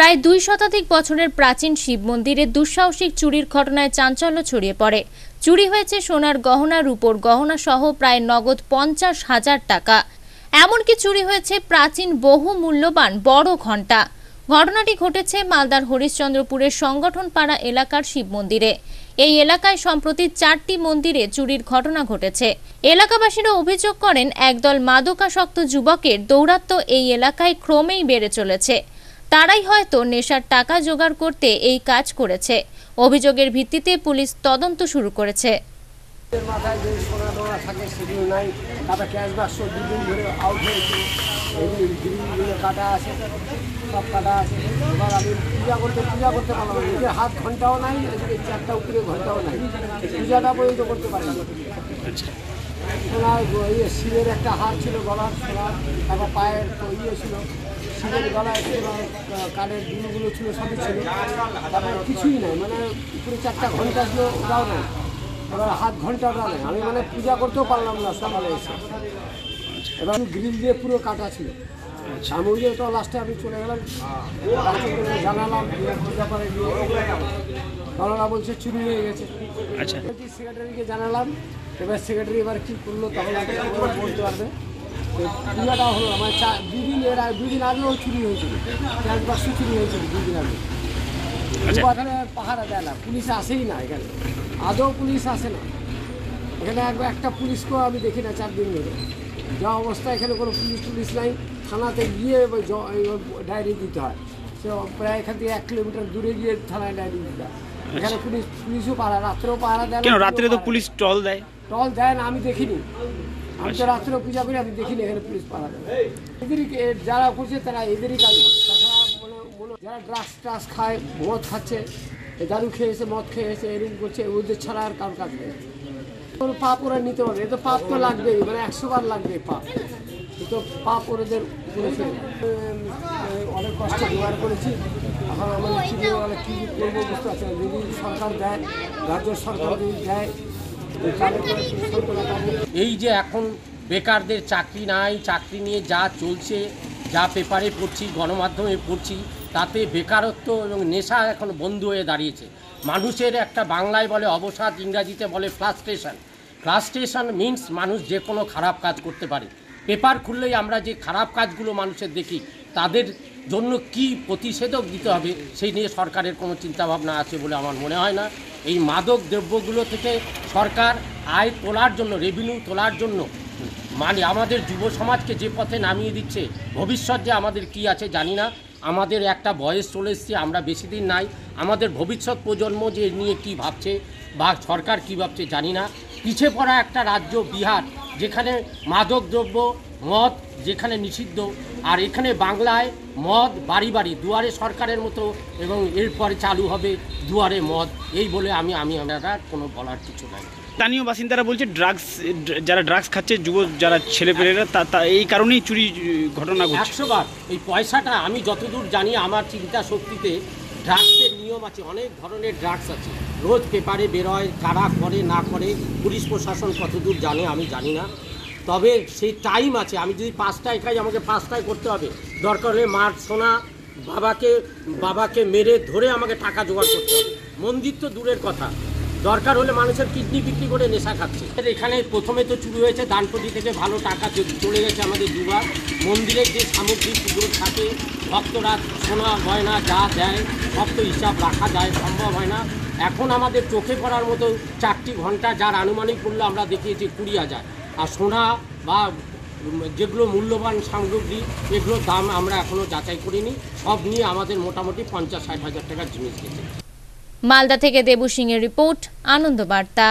প্রায় দুই শতাধিক বছরের প্রাচীন শিব মন্দিরে দুঃসাহসিক চুরির ঘটনায় চাঞ্চল্য ছড়িয়ে পড়ে। চুরি হয়েছে সোনার গহনা রূপোর গহনা সহ প্রায় নগদ পঞ্চাশ হাজার টাকা। এমনকি চুরি হয়েছে প্রাচীন বহু মূল্যবান বড় ঘণ্টা। ঘটনাটি ঘটেছে মালদার হরিশ্চন্দ্রপুরের সংগঠন পাড়া এলাকার শিব মন্দিরে। এই এলাকায় সম্প্রতি চারটি মন্দিরে চুরির ঘটনা ঘটেছে। এলাকাবাসীরা অভিযোগ করেন, একদল মাদকাসক্ত যুবকের দৌরাত্ম্য এই এলাকায় ক্রমেই বেড়ে চলেছে। তারাই হয়তো নেশার টাকা জোগাড় করতে এই কাজ করেছে। অভিযোগের ভিত্তিতে পুলিশ তদন্ত শুরু করেছে। পূজাটা পর্যন্ত করতে পারলাম সোনার ইয়ে শিবের একটা হার ছিল গলার সোনার তারপর পায়ের ইয়ে ছিল। শিবের গলায় কানের দুলগুলো ছিল সবই ছিল। তারপরে কিছুই নাই মানে উপরে চারটা ঘণ্টা ছিল ওটাও নাই। এবার হাত ঘন্টাটা নেই। আমি মানে পূজা করতেও পারলাম না সকালে এসে। এবার আমি গ্রিল দিয়ে পুরো কাটা ছিল। আমি যে তো লাস্টে আমি চলে গেলাম জানালাম জানালা বলছে চুরি হয়ে গেছে। আচ্ছা। সেক্রেটারিকে জানালাম এবার সেক্রেটারি এবার কী করল তখন বলতে পারবে। পূজাটা হলো আমার চা দুদিন এর দুদিন আগেও চুরি হয়েছিল। চার বাক্স চুরি হয়েছিল দুদিন আগে। আচ্ছা। এখানে পাহারা দেয় না পুলিশ আসেই না এখানে। আদৌ পুলিশ আসে না। এখানে একবার একটা পুলিশকেও আমি দেখি না চার দিন ধরে। যা অবস্থা এখানে কোনো পুলিশ টুলিশ নাই। থানাতে গিয়ে ডায়েরি দিতে হয়। সে প্রায় এখান থেকে এক কিলোমিটার দূরে গিয়ে থানায় ডায়েরি দিতে হয়। এখানে পুলিশ পুলিশও পাহারা রাত্রেও পাহারা দেয় কেন রাত্রে তো পুলিশ টল দেয়। টল দেয় না আমি দেখিনি। আমি তো রাত্রেও পূজা করি আমি দেখিনি এখানে পুলিশ পাহারা দেয়। এদেরই যারা করছে তারা এদেরই কাজ যারা ড্রাগস ট্রাগস খায় মদ খাচ্ছে দারু খেয়েছে মদ খেয়েছে এরকম করছে ওদের ছাড়া আর কারোর কাজ নেই। কোনো পাপ ওরা নিতে পারবে এ তো পাপ তো লাগবেই মানে একশো বার লাগবে পাপ। তো। উম, এই অনেক কষ্ট জোগাড় করেছি। এখন আমাদের কী করে কী করব বুঝতে পারছি যদি সরকার দেয় রাজ্য সরকার যদি দেয় এই যে এখন বেকারদের চাকরি নাই চাকরি নিয়ে যা চলছে যা পেপারে পড়ছি গণমাধ্যমে পড়ছি তাতে বেকারত্ব এবং নেশা এখন বন্ধ হয়ে দাঁড়িয়েছে। মানুষের একটা বাংলায় বলে অবসাদ ইংরাজিতে বলে ফ্লাস্ট্রেশন। ফ্লাস্ট্রেশন মিন্স মানুষ যে কোনো খারাপ কাজ করতে পারে। পেপার খুললেই আমরা যে খারাপ কাজগুলো মানুষের দেখি, তাদের জন্য কি প্রতিষেধক দিতে হবে, সেই নিয়ে সরকারের কোনো চিন্তাভাবনা আছে বলে আমার মনে হয় না। এই মাদক দ্রব্যগুলো থেকে সরকার আয় তোলার জন্য রেভিনিউ তোলার জন্য মানে আমাদের যুব সমাজকে যে পথে নামিয়ে দিচ্ছে, ভবিষ্যৎ যে আমাদের কি আছে জানি না। আমাদের একটা বয়স চলে এসছে, আমরা বেশি দিন নাই। আমাদের ভবিষ্যৎ প্রজন্ম যে নিয়ে কি ভাবছে বা সরকার কি ভাবছে জানি না। পিছিয়ে পড়া একটা রাজ্য বিহার যেখানে মাদক দ্রব্য মদ যেখানে নিষিদ্ধ আর এখানে বাংলায় মদ বাড়ি বাড়ি দুয়ারে সরকারের মতো এবং এরপরে চালু হবে দুয়ারে মদ। এই বলে আমি আমি আমরা কোনো বলার কিছু নাই। স্থানীয় বাসিন্দারা বলছে ড্রাগস যারা ড্রাগস খাচ্ছে যুব যারা ছেলেপেলেরা তা তা এই কারণেই চুরি ঘটনা ঘটছে। একশো বার। এই পয়সাটা আমি যতদূর জানি আমার চিন্তা শক্তিতে ড্রাগসের নিয়ম আছে, অনেক ধরনের ড্রাগস আছে। রোজ পেপারে বেরোয়, কারা করে, না করে, পুলিশ প্রশাসন কতদূর জানে আমি জানি না। তবে সেই টাইম আছে, আমি যদি পাঁচটায় খাই, আমাকে পাঁচটায় করতে হবে। দরকার হলে মার সোনা, বাবাকে বাবাকে মেরে ধরে আমাকে টাকা জোগাড় করতে হবে। মন্দির তো দূরের কথা। দরকার হলে মানুষের কিডনি বিক্রি করে নেশা খাচ্ছে। এখানে প্রথমে তো চুরি হয়েছে, দানপতি থেকে ভালো টাকা চলে গেছে আমাদের দুবার। মন্দিরের যে সামগ্রীগুলো থাকে ভক্তরা সোনা, গয়না যা দেয় সব তো হিসাব রাখা যায়, সম্ভব হয় না। এখন আমাদের চোখে পড়ার মতো চারটি ঘণ্টা, যার আনুমানিক মূল্য আমরা দেখিয়েছি কুড়ি হাজার। আর সোনা বা যেগুলো মূল্যবান সামগ্রী, এগুলোর দাম আমরা এখনও যাচাই করিনি। সব নিয়ে আমাদের মোটামুটি পঞ্চাশ ষাট হাজার টাকার জিনিস গেছে। মালদা থেকে দেবু সিং এর রিপোর্ট আনন্দ বার্তা।